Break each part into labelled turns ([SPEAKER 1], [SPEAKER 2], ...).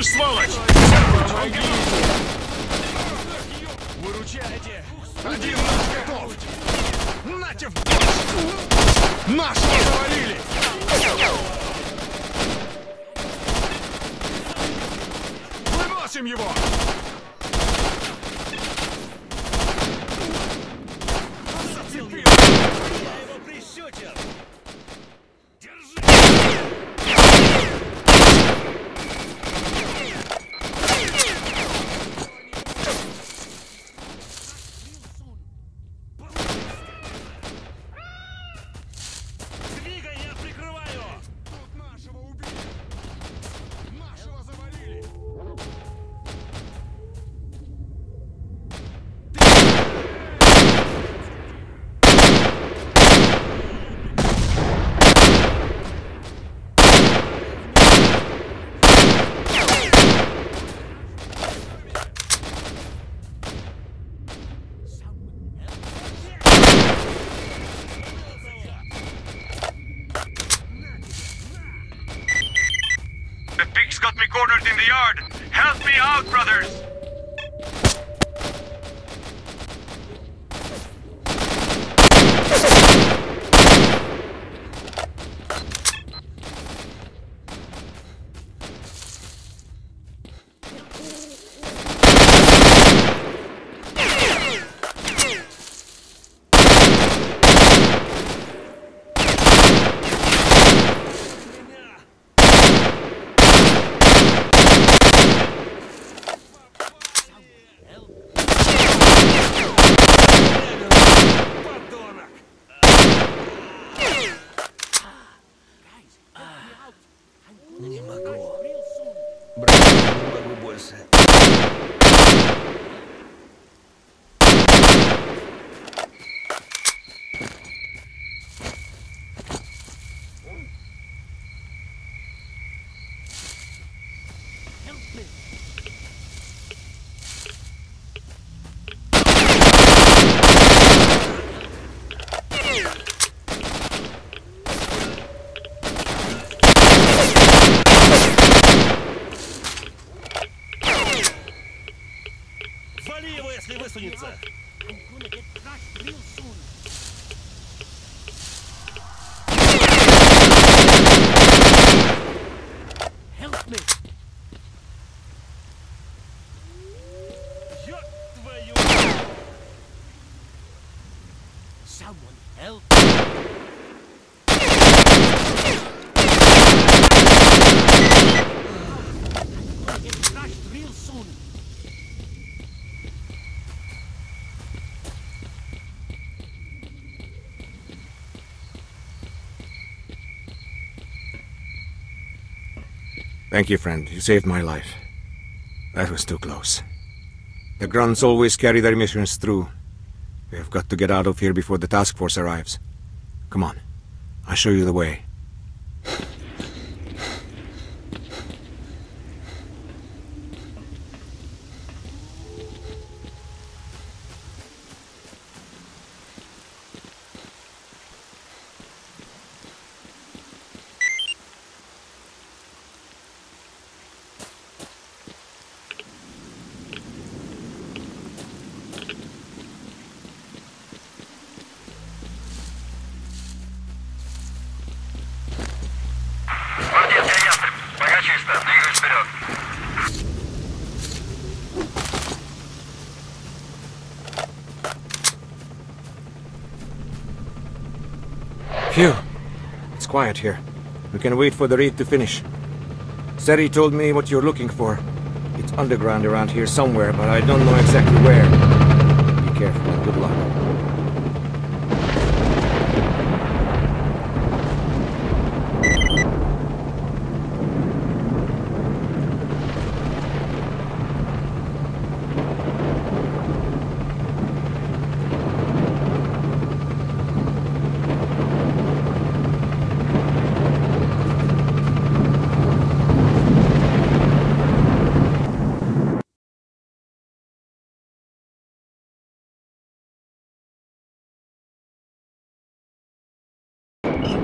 [SPEAKER 1] Слышь, сволочь!
[SPEAKER 2] Выручайте! Один наш готов! Нате в! Нашего завалили! Выносим его!
[SPEAKER 3] Thank you, friend. You saved my life. That was too close. The Grunts always carry their missions through. We have got to get out of here before the task force arrives. Come on. I'll show you the way. Can wait for the raid to finish. Seriy told me what you're looking for. It's underground around here somewhere, but I don't know exactly where. Be careful and good luck.
[SPEAKER 2] you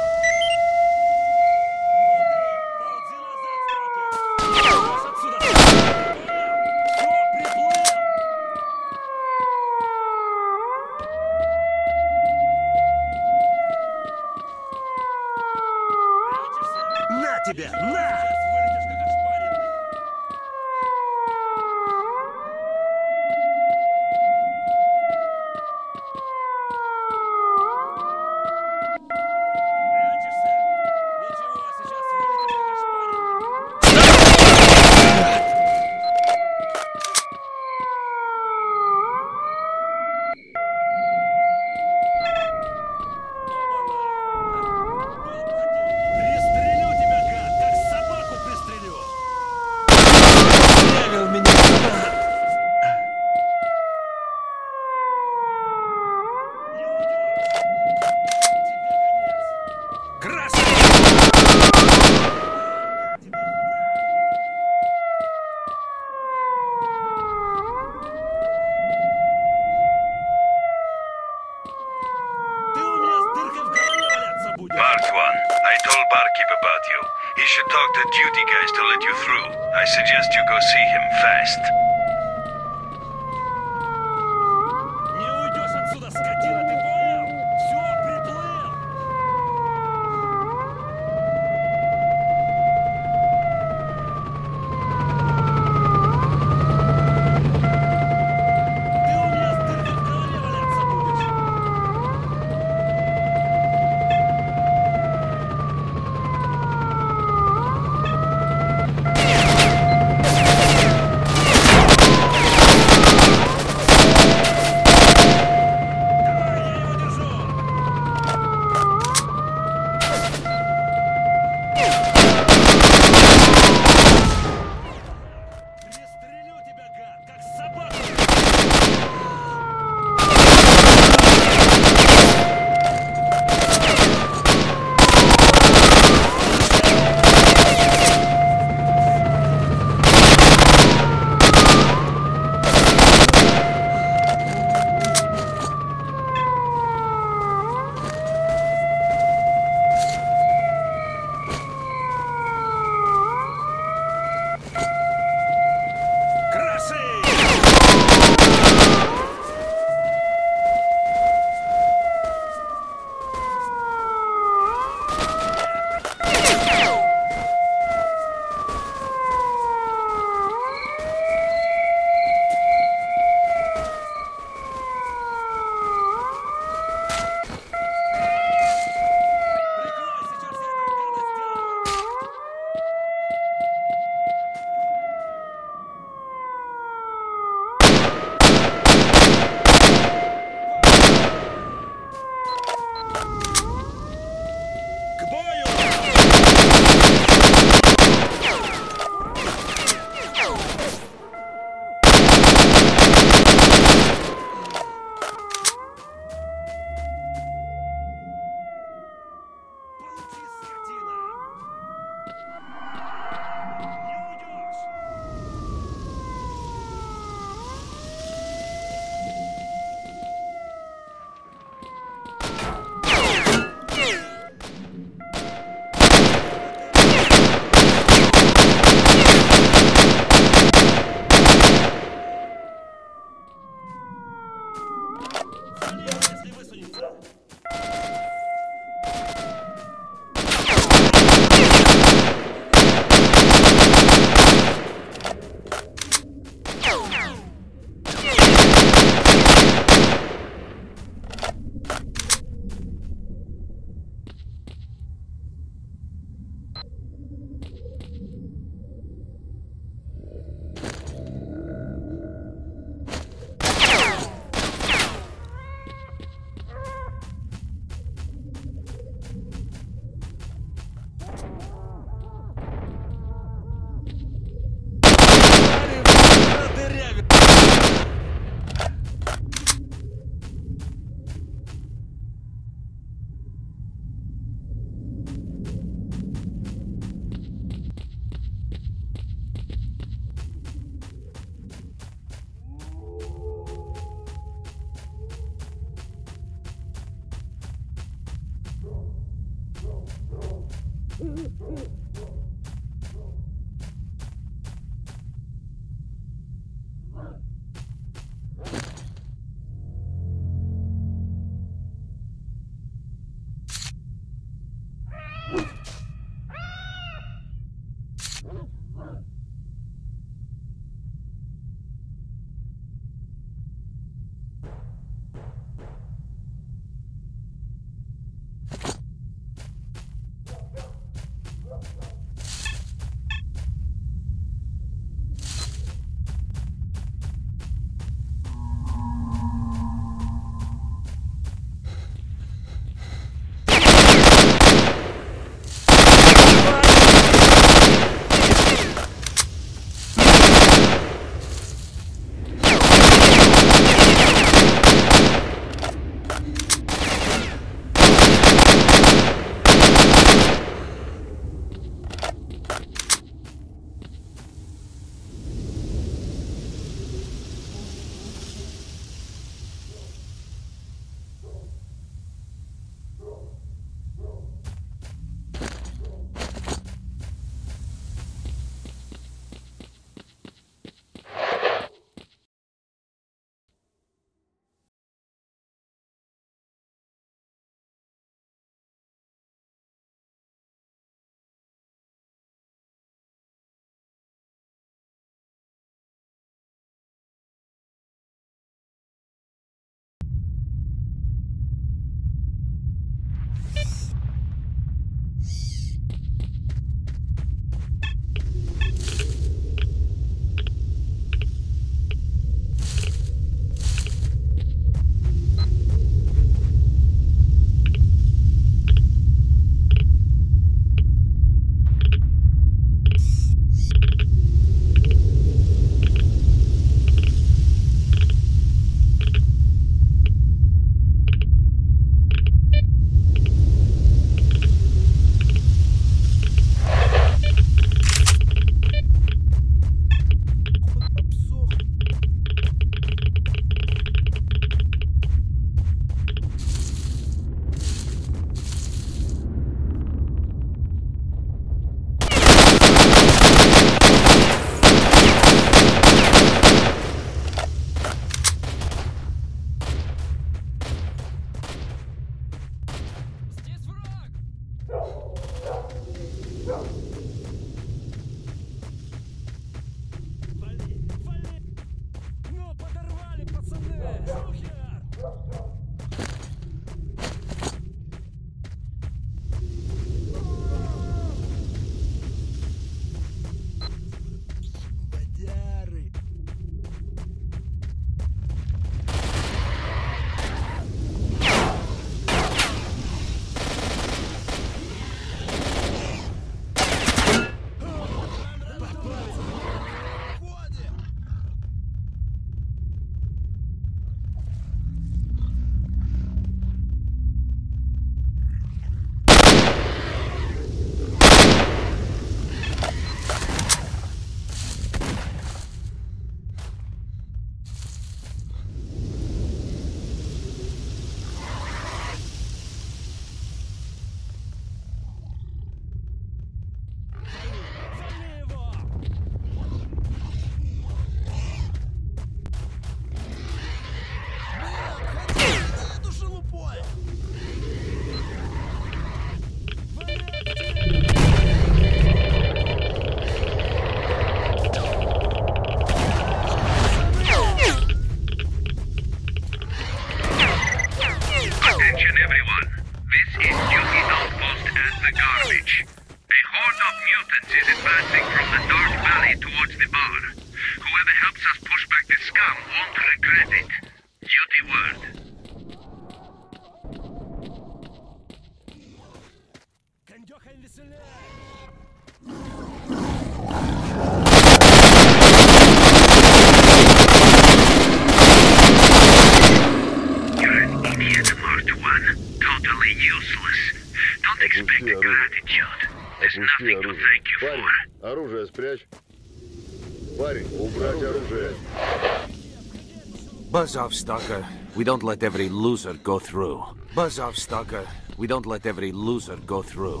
[SPEAKER 3] Buzz off, Stalker. We don't let every loser go through. Buzz off, Stalker. We don't let every loser go through.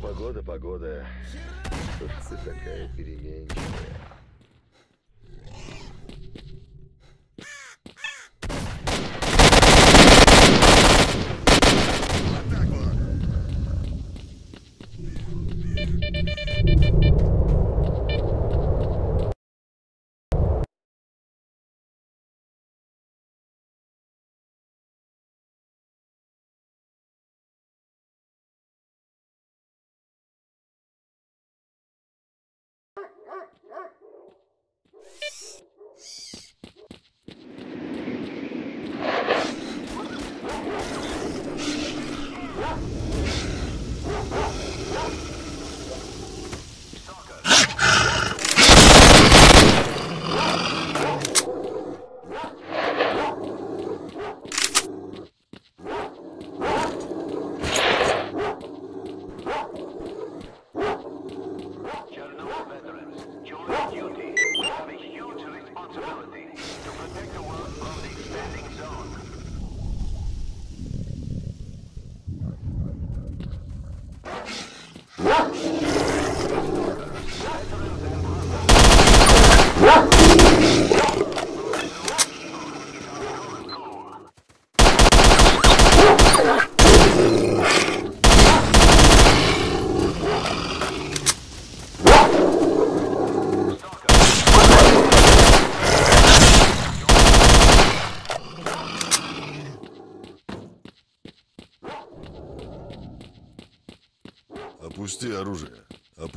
[SPEAKER 4] Погода, погода. Что ж ты такая переменчивая?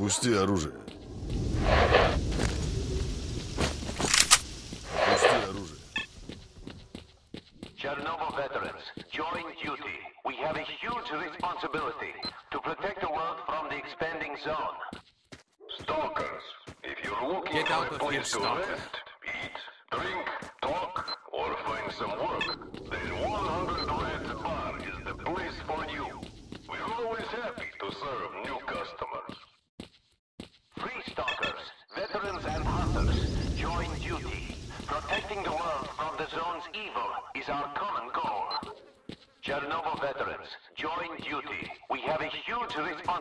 [SPEAKER 4] Опусти оружие. Опусти оружие.
[SPEAKER 5] Chernobyl veterans, join duty. We have a huge responsibility to protect the world from the expanding zone.
[SPEAKER 6] Stalkers, if you're looking
[SPEAKER 3] Get
[SPEAKER 6] for
[SPEAKER 3] out
[SPEAKER 6] a
[SPEAKER 3] of
[SPEAKER 6] place to rest, eat, drink, talk, or find some work, then 100 Reds Bar is the place for you. We're always happy to serve new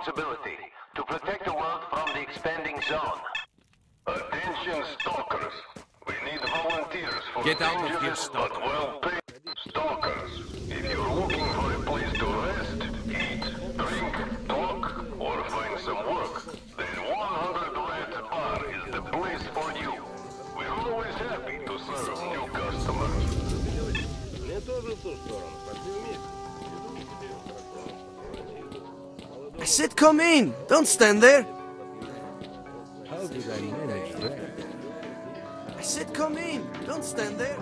[SPEAKER 5] responsibility to protect the world from the expanding zone.
[SPEAKER 6] Attention stalkers, we need volunteers for
[SPEAKER 3] Get out of here, stalker.
[SPEAKER 7] Come in! Don't stand there!
[SPEAKER 8] How did I manage that?
[SPEAKER 7] I said come in! Don't stand there!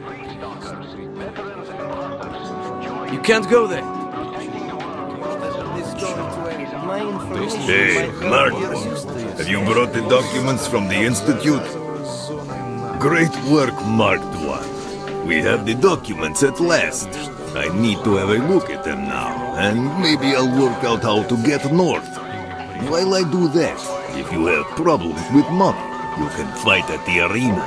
[SPEAKER 2] Free stalkers, veterans and hunters, join
[SPEAKER 7] You can't go there!
[SPEAKER 2] protecting the world from the
[SPEAKER 7] This
[SPEAKER 2] zone's
[SPEAKER 7] is going to end. My information
[SPEAKER 9] Hey,
[SPEAKER 7] might
[SPEAKER 9] Mark.
[SPEAKER 7] be of use to you.
[SPEAKER 9] Have you brought the documents from the Institute? Great work, Marked One. We have the documents at last. I need to have a look at them now, and maybe I'll work out how to get north. While I do that, if you have problems with money, you can fight at the arena.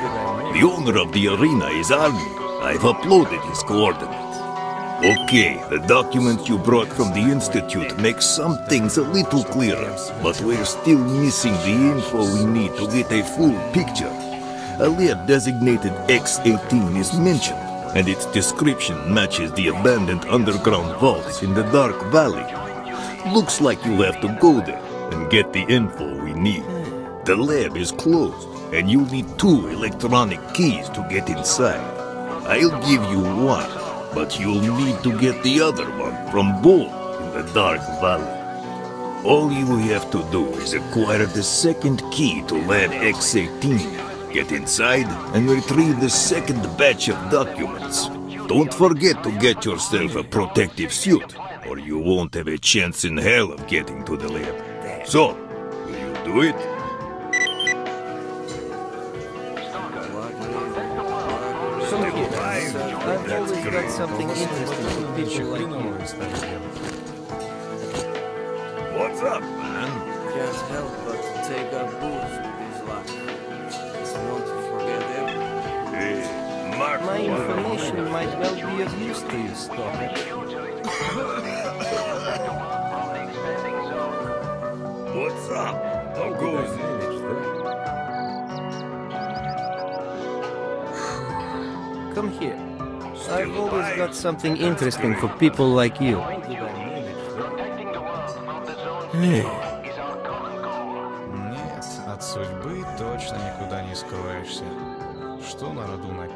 [SPEAKER 9] The owner of the arena is Armin. I've uploaded his coordinates. Okay, the document you brought from the Institute makes some things a little clearer, but we're still missing the info we need to get a full picture. A lair designated X-18 is mentioned, and its description matches the abandoned underground vaults in the Dark Valley. Looks like you'll have to go there and get the info we need. The lab is closed, and you'll need two electronic keys to get inside. I'll give you one, but you'll need to get the other one from Bull in the Dark Valley. All you have to do is acquire the second key to Lab X-18, get inside, and retrieve the second batch of documents. Don't forget to get yourself a protective suit, or you won't have a chance in hell of getting to the lab. So, will you do it?
[SPEAKER 7] I've always got something interesting for people like you.
[SPEAKER 9] What's up, man?
[SPEAKER 7] Can't help but take up booze with his life. My
[SPEAKER 9] One.
[SPEAKER 7] information might well be of use to you, Stalker.
[SPEAKER 9] What's up? How goes it?
[SPEAKER 8] Manage that?
[SPEAKER 7] Come here. I've always got something interesting for people like you.
[SPEAKER 8] How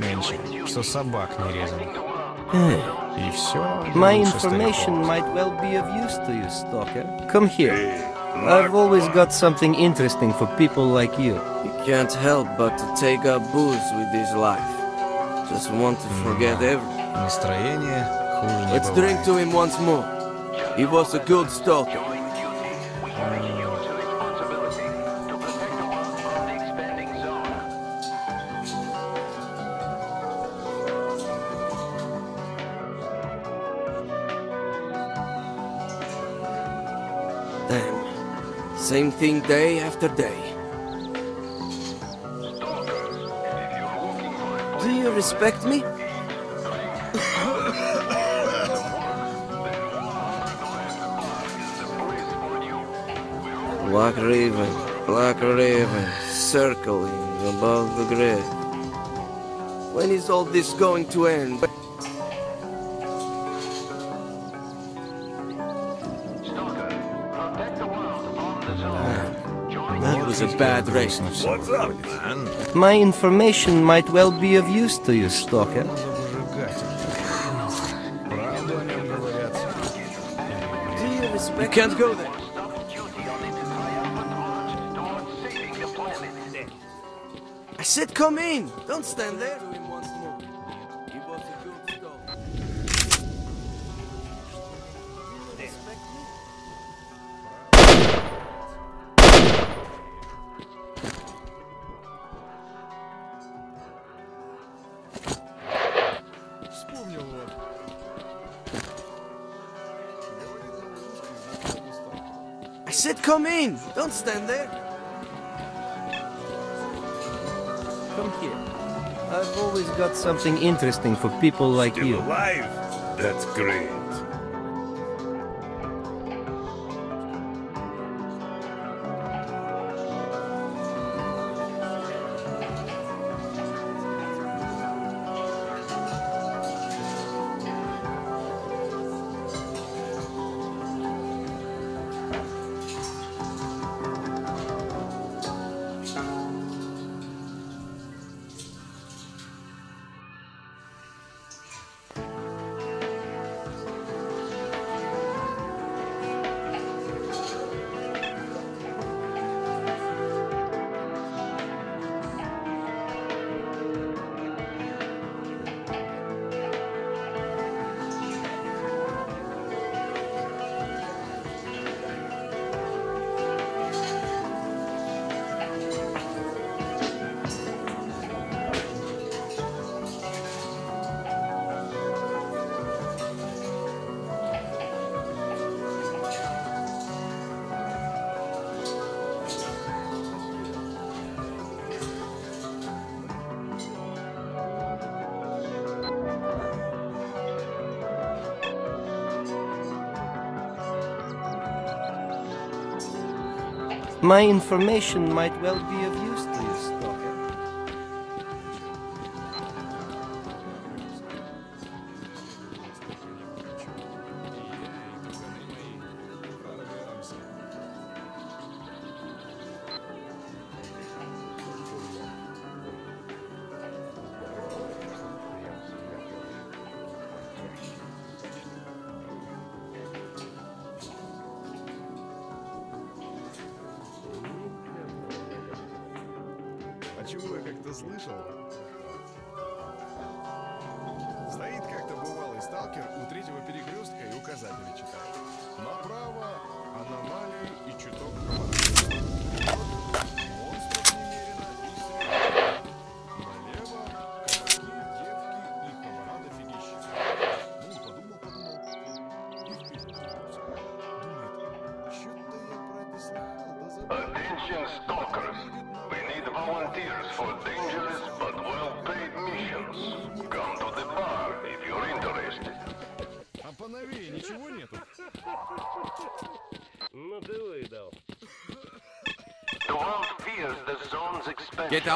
[SPEAKER 1] Новичков нынче, что собак не резали.
[SPEAKER 7] Hey.
[SPEAKER 1] И все
[SPEAKER 7] My information might well be of use to you, Stalker. Come here. I've always got something interesting for people like you. You can't help but to take up booze with his life. Just want to forget everything.
[SPEAKER 1] Настроение хуже не
[SPEAKER 7] Let's
[SPEAKER 1] бывает.
[SPEAKER 7] drink to him once more. He was a good stalker. Day after day. Do you respect me? Black Raven, Black Raven, circling above the grid. When is all this going to end? bad racers.
[SPEAKER 9] What's up, man?
[SPEAKER 7] My information might well be of use to you, Stalker. You can't go there. I said come in! Don't stand there!
[SPEAKER 1] means, don't stand there. Come here. I've always got something interesting for people like
[SPEAKER 9] Still
[SPEAKER 1] you.
[SPEAKER 9] alive? That's great.
[SPEAKER 1] My information might well be of use to you.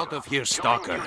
[SPEAKER 3] out of here, stalker.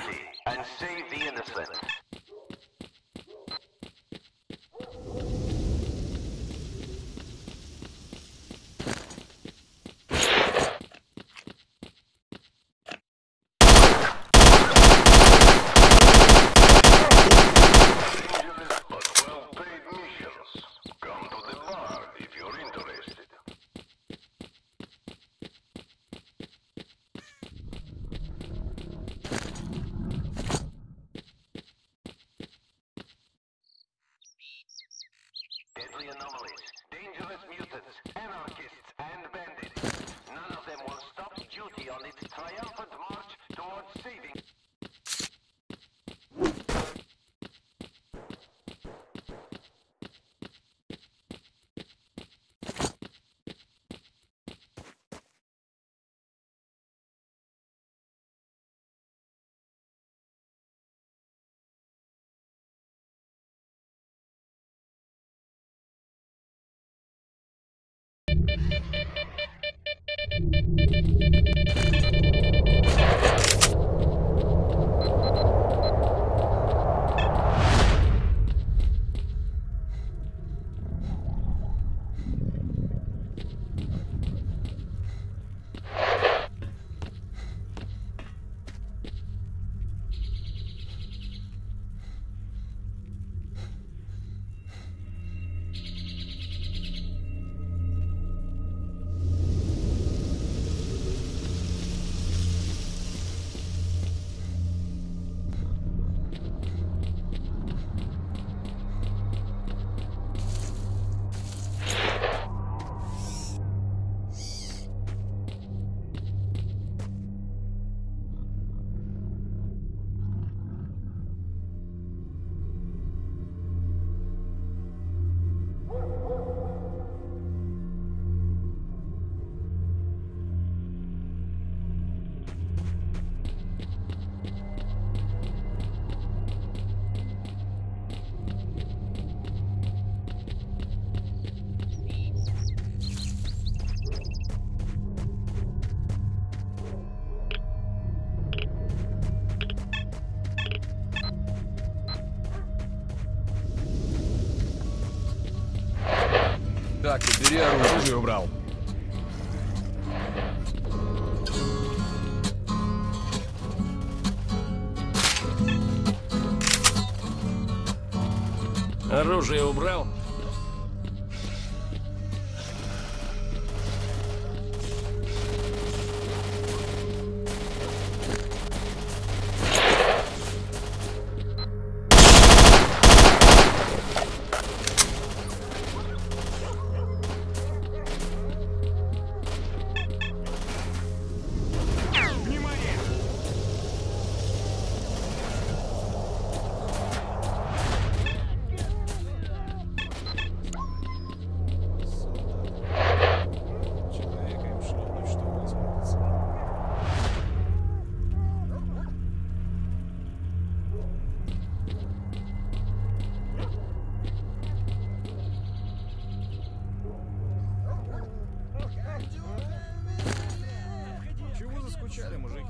[SPEAKER 10] Серьезно? Оружие
[SPEAKER 1] убрал.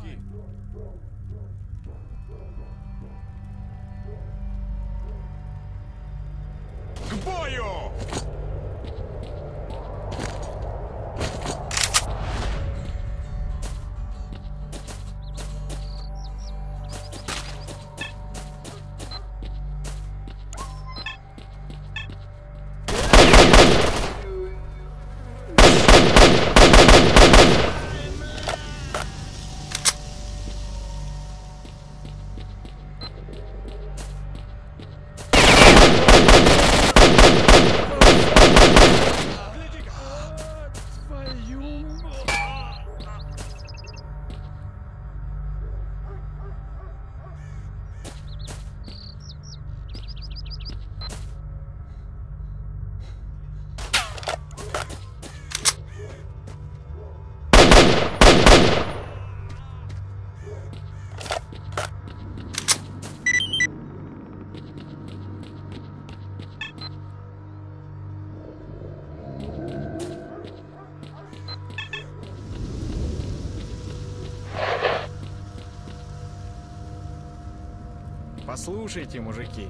[SPEAKER 1] you. Послушайте, мужики.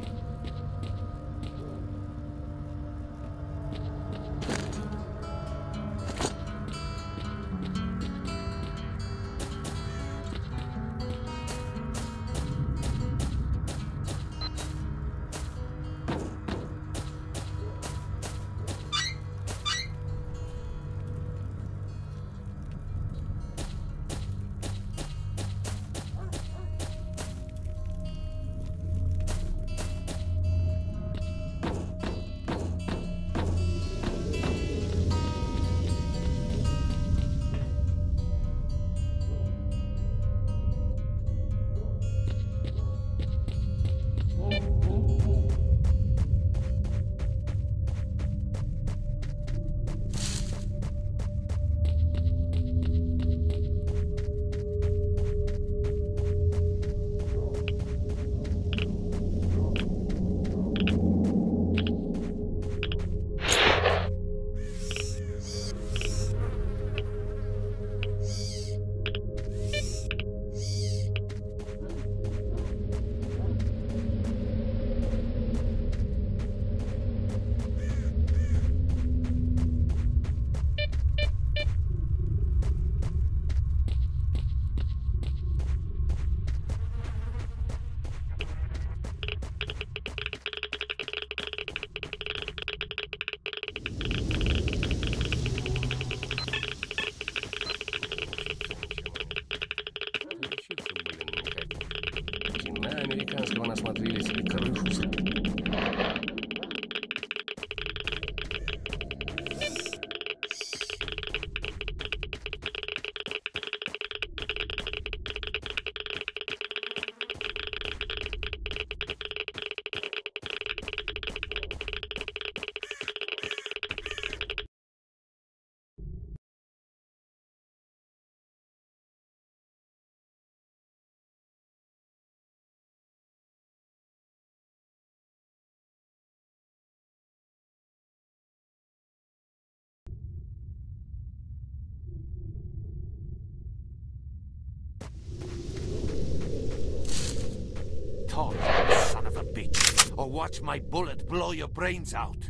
[SPEAKER 3] Or watch my bullet blow your brains out.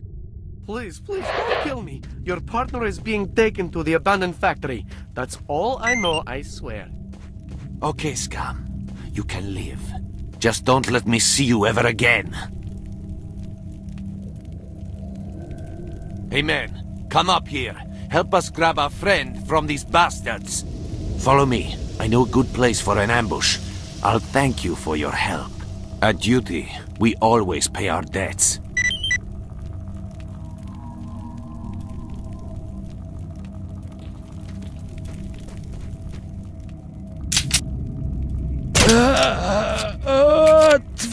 [SPEAKER 11] Please, please, don't kill me. Your partner is being taken to the abandoned factory. That's all I know, I swear.
[SPEAKER 3] Okay, scum. You can live. Just don't let me see you ever again. Hey, man. Come up here. Help us grab our friend from these bastards. Follow me. I know a good place for an ambush. I'll thank you for your help. At duty, we always pay our debts.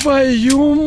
[SPEAKER 8] Твою...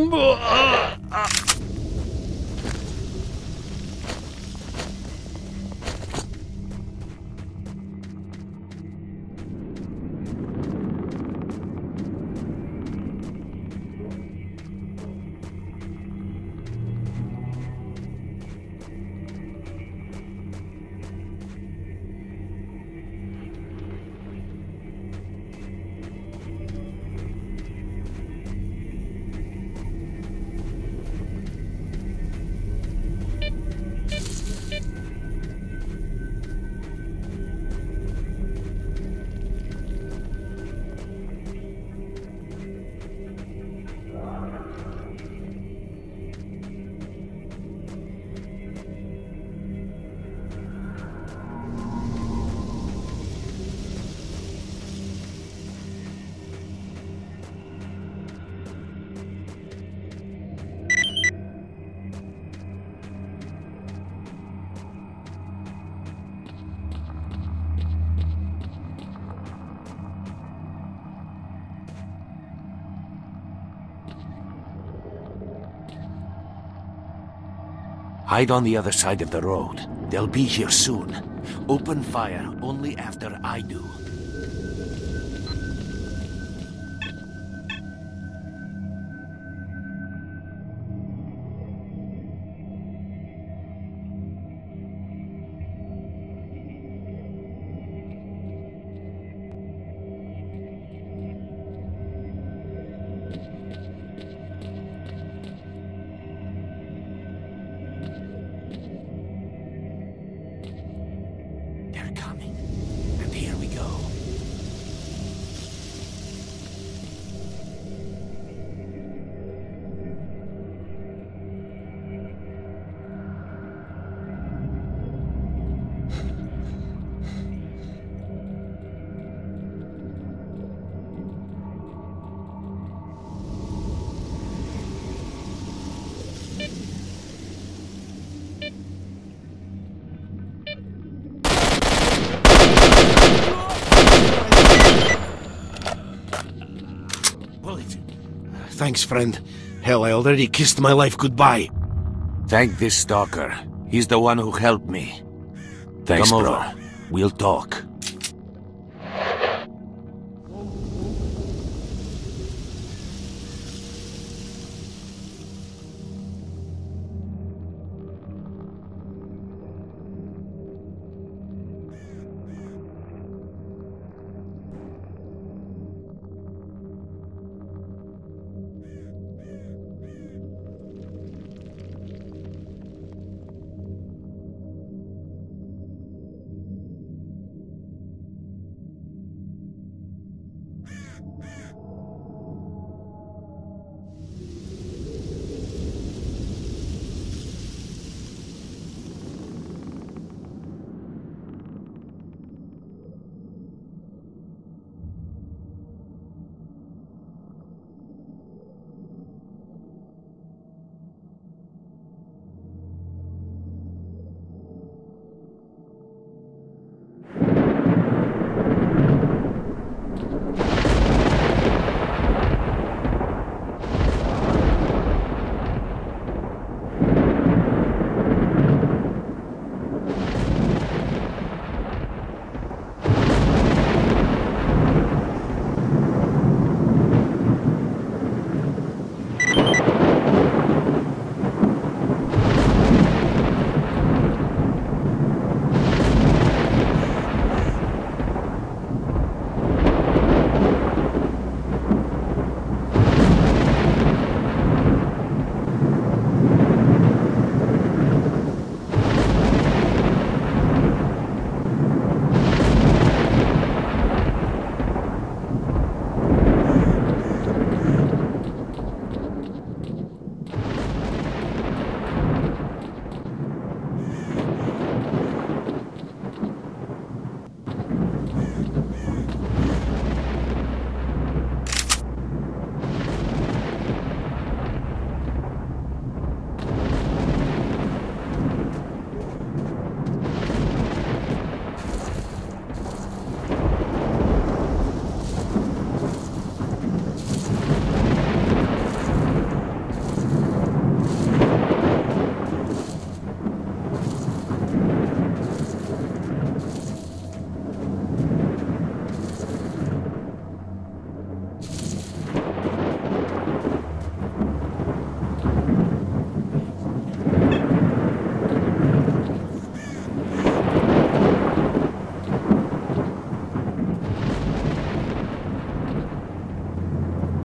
[SPEAKER 3] Hide on the other side of the road. They'll be here soon. Open fire only after I do.
[SPEAKER 8] Thanks, friend. Hell, I already kissed my life goodbye.
[SPEAKER 3] Thank this stalker. He's the one who helped me.
[SPEAKER 8] Thanks,
[SPEAKER 3] Come
[SPEAKER 8] bro.
[SPEAKER 3] over. We'll talk.